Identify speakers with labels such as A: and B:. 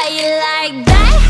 A: Why you like that?